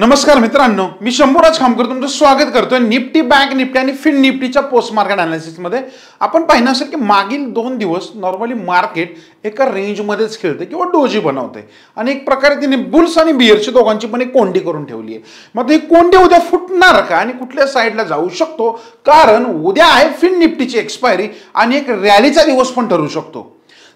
नमस्कार मित्रांनो मी शंभूराज खामकर तुमचं स्वागत करतोय निफ्टी बँक निफ्टी आणि फिन निफ्टीच्या पोस्ट मार्केट अनालिसिसमध्ये आपण पाहिलं असेल की मागील दोन दिवस नॉर्मली मार्केट एका रेंजमध्येच खेळते किंवा डोजी बनवते. आणि एक प्रकारे तिने बुल्स आणि बियरची दोघांची पण एक कोंडी करून ठेवली आहे. मग ही कोंडी उद्या फुटणार का आणि कुठल्या साईडला जाऊ शकतो? कारण उद्या आहे फिन निफ्टीची एक्सपायरी आणि एक रॅलीचा दिवस पण ठरू शकतो.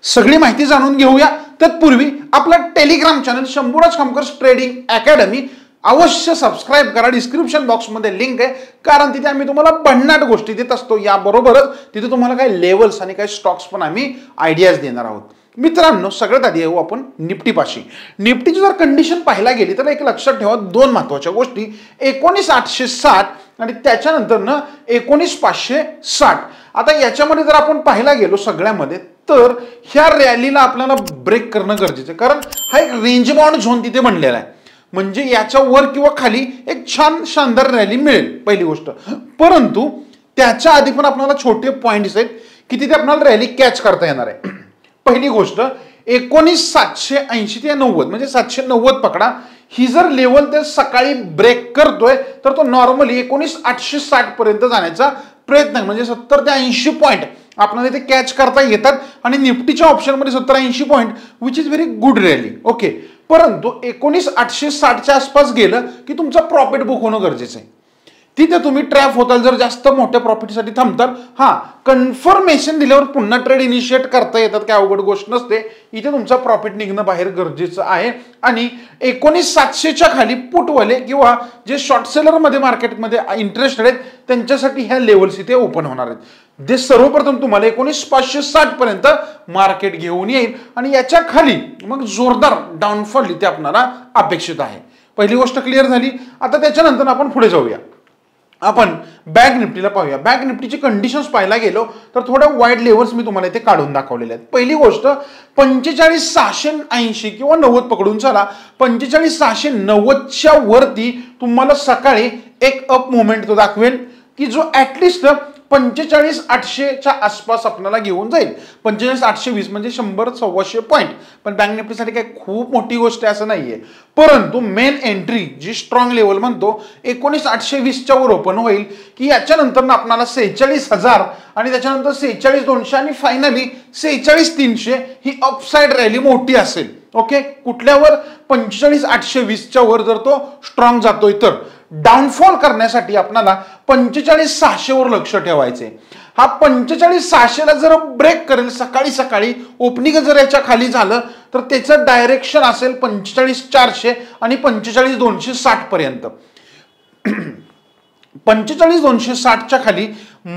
सगळी माहिती जाणून घेऊया. तत्पूर्वी आपला Telegram channel Shambhuraj Khamkar trading academy अवश्य सबस्क्राईब करा. डिस्क्रिप्शन बॉक्समध्ये लिंक आहे. कारण तिथे आम्ही तुम्हाला भन्नाट गोष्टी देत असतो. याबरोबरच तिथे तुम्हाला काही लेवल्स आणि काही स्टॉक्स पण आम्ही आयडियाज देणार आहोत. मित्रांनो सगळ्यात आधी येऊ आपण निफ्टीपाशी. निफ्टीची जर कंडिशन पाहायला गेली तर एक लक्षात ठेवा दोन महत्त्वाच्या गोष्टी. एकोणीस आठशे साठ आणि त्याच्यानंतर ना एकोणीस पाचशे साठ. आता याच्यामध्ये जर आपण पाहायला गेलो सगळ्यामध्ये तर ह्या रॅलीला आपल्याला ब्रेक करणं गरजेचं आहे. कारण हा एक रेंज बाउंड झोन तिथे बनलेला आहे. म्हणजे याच्या वर किंवा खाली एक छान शानदार रॅली मिळेल पहिली गोष्ट. परंतु त्याच्या आधी पण आपल्याला छोटे पॉईंट्स आहेत की तिथे आपल्याला रॅली कॅच करता येणार आहे. पहिली गोष्ट एकोणीस सातशे ऐंशी ते नव्वद म्हणजे सातशे नव्वद पकडा. ही जर लेवल ते सकाळी ब्रेक करतोय तर तो नॉर्मली एकोणीस आठशे साठ पर्यंत जाण्याचा प्रयत्न आहे म्हणजे सत्तर ते ऐंशी पॉईंट आपल्याला ते कॅच करता येतात. आणि निफ्टीच्या ऑप्शनमध्ये सत्तर ऐंशी point which is very good rally okay परंतु एकोणीस आठशे साठच्या आसपास गेलं की तुमचं प्रॉफिट बुक होणं गरजेचं आहे. तिथे तुम्ही ट्रॅप होताल. जर जास्त मोठ्या प्रॉफिटसाठी थांबताल हा कन्फर्मेशन दिल्यावर पुन्हा ट्रेड इनिशिएट करता येतात. काय अवघड गोष्ट नसते. इथे तुमचा प्रॉफिट निघणं बाहेर गरजेचं आहे. आणि एकोणीस सातशेच्या खाली पुटवाले किंवा जे शॉर्ट सेलरमध्ये मार्केटमध्ये इंटरेस्टेड आहेत त्यांच्यासाठी ह्या लेवल्स इथे ओपन होणार आहेत. जे सर्वप्रथम तुम्हाला एकोणीस पाचशे साठ पर्यंत मार्केट घेऊन येईल. आणि याच्या खाली मग जोरदार डाऊनफॉल इथे आपणाला अपेक्षित आहे. पहिली गोष्ट क्लिअर झाली. आता त्याच्यानंतर आपण पुढे जाऊया. आपण बँक निफ्टीला पाहूया. बँक निफ्टीची कंडिशन्स पाहायला गेलो तर थोड्या वाईड लेवल्स मी तुम्हाला इथे काढून दाखवलेले आहेत. पहिली गोष्ट पंचेचाळीस सहाशे ऐंशी किंवा नव्वद पकडून चला. पंचेचाळीस सहाशे नव्वदच्या वरती तुम्हाला सकाळी एक अप मुवमेंट तो दाखवेल की जो ॲटलिस्ट पंचेचाळीस आठशेच्या आसपास आपल्याला घेऊन जाईल. पंचेचाळीस आठशे वीस म्हणजे शंभर सव्वाशे पॉईंट पण बँक निफ्टीसाठी काही खूप मोठी गोष्ट आहे असं नाहीये. परंतु मेन एंट्री जी स्ट्रॉंग लेवल म्हणतो एकोणीस आठशे वीसच्या वर ओपन होईल की याच्यानंतर आपल्याला सेहेचाळीस हजार आणि त्याच्यानंतर सेहेचाळीस दोनशे आणि फायनली सेहेचाळीस तीनशे ही अपसाईड रॅली मोठी असेल. ओके कुठल्यावर पंचेचाळीस आठशे वीसच्या वर जर तो स्ट्रॉंग जातोय तर. डाऊनफॉल करण्यासाठी आपल्याला पंचेचाळीस सहाशेवर लक्ष ठेवायचे हा पंचेचाळीस सहाशेला जर ब्रेक करेल सकाळी सकाळी ओपनिंग जर याच्या खाली झालं तर त्याचं डायरेक्शन असेल पंचेचाळीस चारशे आणि पंचेचाळीस दोनशे साठ पर्यंत. पंचेचाळीस दोनशे साठच्या खाली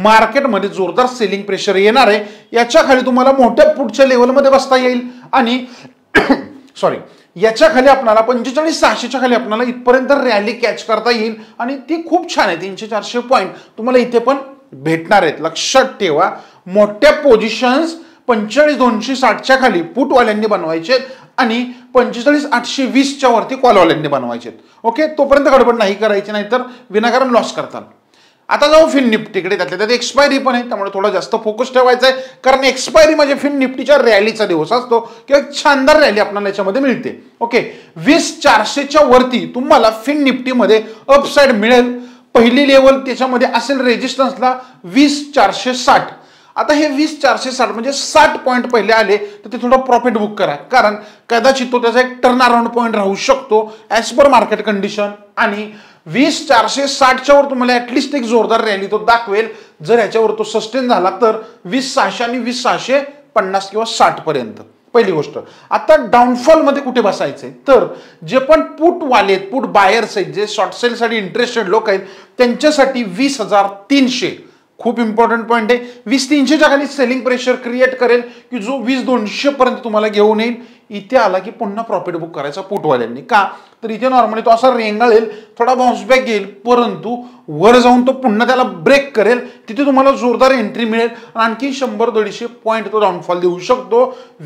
मार्केटमध्ये जोरदार सेलिंग प्रेशर येणार आहे. याच्या खाली तुम्हाला मोठ्या पुढच्या लेवलमध्ये बसता येईल आणि सॉरी याच्या खाली पंचेचाळीस सहाशेच्या खाली आपल्याला इथपर्यंत रॅली कॅच करता येईल आणि ती खूप छान आहे. तीनशे चारशे पॉईंट तुम्हाला इथे पण भेटणार आहेत. लक्षात ठेवा. मोठ्या पोझिशन्स पंचेचाळीस दोनशे साठच्या खाली पुटवाल्यांनी बनवायचे आणि पंचेचाळीस आठशे वीसच्या वरती कॉलवाल्यांनी बनवायचे ओके तोपर्यंत गडबड नाही करायची नाही तर विनाकारण लॉस करताल आता जाऊ फिन निफ्टीकडे त्यातल्या त्यात एक्सपायरी पण आहे त्यामुळे थोडा जास्त फोकस ठेवायचा आहे कारण एक्सपायरी म्हणजे फिन निफ्टीच्या रॅलीचा दिवस असतो किंवा एक शानदार रॅली आपल्याला याच्यामध्ये मिळते. ओके वीस चारशेच्या वरती तुम्हाला फिन निफ्टीमध्ये अपसाईड मिळेल. पहिली लेवल त्याच्यामध्ये असेल रेजिस्टन्सला वीस चारशे साठ. आता हे वीस चारशे साठ म्हणजे साठ पॉईंट पहिले आले तर ते थोडं प्रॉफिट बुक करा. कारण कदाचित तो त्याचा एक टर्न अराउंड पॉईंट राहू शकतो ॲज पर मार्केट कंडिशन आणि वीस चारशे साठच्या वर तुम्हाला ऍटलिस्ट एक जोरदार रॅली तो दाखवेल. जर ह्याच्यावर तो सस्टेन झाला तर वीस सहाशे आणि वीस सहाशे पन्नास किंवा साठ पर्यंत. पहिली गोष्ट. आता डाऊनफॉलमध्ये कुठे बसायचंय? तर जे पण पुट वाले आहेत पुट बायर्स आहेत जे शॉर्ट सेलसाठी इंटरेस्टेड लोक आहेत त्यांच्यासाठी वीस हजार तीनशे. खूप इम्पॉर्टंट पॉईंट आहे. वीस तीनशेच्या खाली सेलिंग प्रेशर क्रिएट करेल की जो वीस दोनशे पर्यंत तुम्हाला घेऊन येईल. इथे आला की पुन्हा प्रॉफिट बुक करायचा पुटवाल्यांनी का? तर इथे नॉर्मली तो असा रेंगाळेल थोडा बाउन्स बॅक घेईल परंतु वर जाऊन तो पुन्हा त्याला ब्रेक करेल तिथे तुम्हाला जोरदार एंट्री मिळेल आणि आणखी शंभर दीडशे पॉईंट तो डाऊनफॉल देऊ शकतो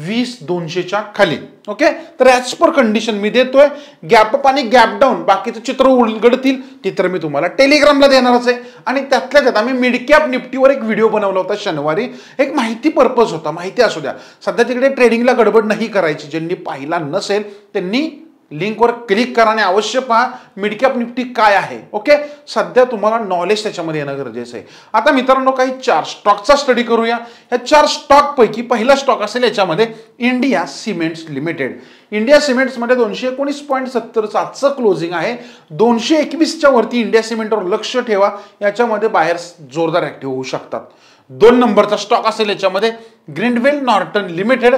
वीस दोनशेच्या खाली. ओके तर ॲज पर कंडिशन मी देतोय गॅपअप आणि गॅप डाऊन बाकीचं चित्र उलगडतील चित्र मी तुम्हाला टेलिग्रामला देणारच आहे. आणि त्यातल्या त्यात आम्ही मिडकॅप निफ्टीवर एक व्हिडिओ बनवला होता शनिवारी. एक माहिती पर्पज होता माहिती असू द्या. सध्या तिकडे ट्रेडिंगला गडबड नाही करायची ज्यांनी पाहिला नसेल त्यांनी लिंकवर क्लिक करा आणि अवश्य पहा मिडकॅप निफ्टी काय आहे ओके? सध्या तुम्हाला नॉलेज त्याच्यामध्ये येणं गरजेचं आहे. आता मित्रांनो काही चार स्टॉकचा स्टडी करूया. या चार स्टॉकपैकी पहिला स्टॉक असेल याच्यामध्ये इंडिया सिमेंट्स लिमिटेड. इंडिया सिमेंट्समध्ये दोनशे एकोणीस पॉईंट सत्तरचं आजचं क्लोजिंग आहे. दोनशे एकवीसच्या वरती इंडिया सिमेंटवर लक्ष ठेवा. याच्यामध्ये बाहेर जोरदार ॲक्टिव्ह होऊ शकतात. दोन नंबरचा स्टॉक असेल याच्यामध्ये ग्रिंडवेल नॉर्टन लिमिटेड.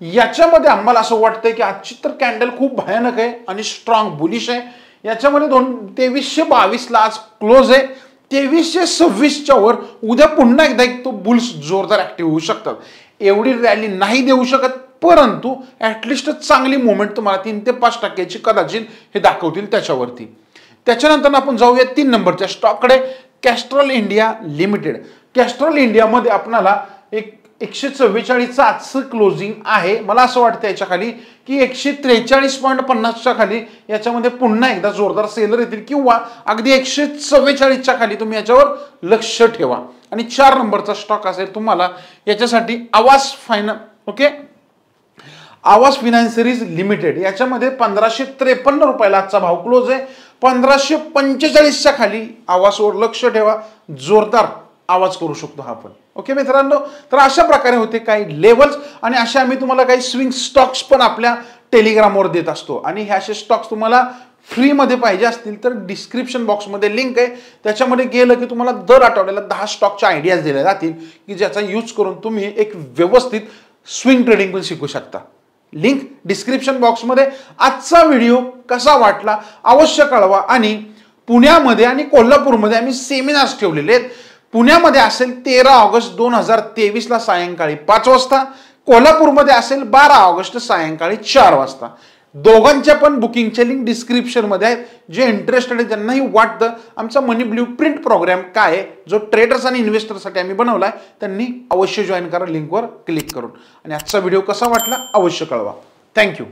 याच्यामध्ये आम्हाला असं वाटतंय की आजची तर कॅन्डल खूप भयानक आहे आणि स्ट्रॉंग बुलिश आहे. याच्यामध्ये दोन तेवीसशे बावीसला आज क्लोज आहे. तेवीसशे सव्वीसच्या वर उद्या पुन्हा एकदा एक तो बुल्स जोरदार ऍक्टिव्ह होऊ शकतात. एवढी रॅली नाही देऊ शकत परंतु ॲटलिस्ट चांगली मुवमेंट तुम्हाला तीन ते पाच टक्क्याची कदाचित हे दाखवतील त्याच्यावरती. त्याच्यानंतर आपण जाऊया तीन नंबरच्या स्टॉककडे कॅस्ट्रॉल इंडिया लिमिटेड कॅस्ट्रॉल इंडियामध्ये आपणाला एक एकशे चव्वेचाळीसचं आजचं क्लोजिंग आहे. मला असं वाटतं याच्या खाली की एकशे त्रेचाळीस पॉईंट पन्नासच्या खाली याच्यामध्ये पुन्हा एकदा जोरदार सेलर येतील किंवा अगदी एकशे चव्वेचाळीसच्या खाली तुम्ही याच्यावर लक्ष ठेवा. आणि चार नंबरचा स्टॉक असेल तुम्हाला याच्यासाठी आवाज फायन ओके आवाज फिनान्सरीज लिमिटेड याच्यामध्ये पंधराशे त्रेपन्न रुपयाला आजचा भाव क्लोज आहे. पंधराशे पंचेचाळीसच्या खाली आवासवर लक्ष ठेवा. जोरदार आवाज करू शकतो हा आपण. ओके मित्रांनो तर अशा प्रकारे होते काही लेवल्स आणि अशा आम्ही तुम्हाला काही स्विंग स्टॉक्स पण आपल्या टेलिग्रामवर देत असतो. आणि हे असे स्टॉक्स तुम्हाला फ्रीमध्ये पाहिजे असतील तर डिस्क्रिप्शन बॉक्समध्ये लिंक आहे. त्याच्यामध्ये गेलं की तुम्हाला दर आठवड्याला दहा स्टॉकच्या आयडियाज दिल्या जातील की ज्याचा यूज करून तुम्ही एक व्यवस्थित स्विंग ट्रेडिंग पण शिकू शकता. लिंक डिस्क्रिप्शन बॉक्समध्ये आजचा व्हिडिओ कसा वाटला अवश्य कळवा. आणि पुण्यामध्ये आणि कोल्हापूरमध्ये आम्ही सेमिनार्स ठेवलेले आहेत. पुण्यामध्ये असेल तेरा ऑगस्ट दोन हजार तेवीसला सायंकाळी पाच वाजता कोल्हापूरमध्ये असेल बारा ऑगस्ट सायंकाळी चार वाजता. दोघांच्या पण बुकिंगचे लिंक डिस्क्रिप्शनमध्ये आहेत. जे इंटरेस्टेड आहे ज्यांनाही वाटतं आमचा मनी ब्ल्यू प्रिंट प्रोग्राम काय आहे जो ट्रेडर्स आणि इन्व्हेस्टरसाठी आम्ही बनवला आहे त्यांनी अवश्य जॉईन करा लिंकवर क्लिक करून. आणि आजचा व्हिडिओ कसा वाटला अवश्य कळवा. थँक्यू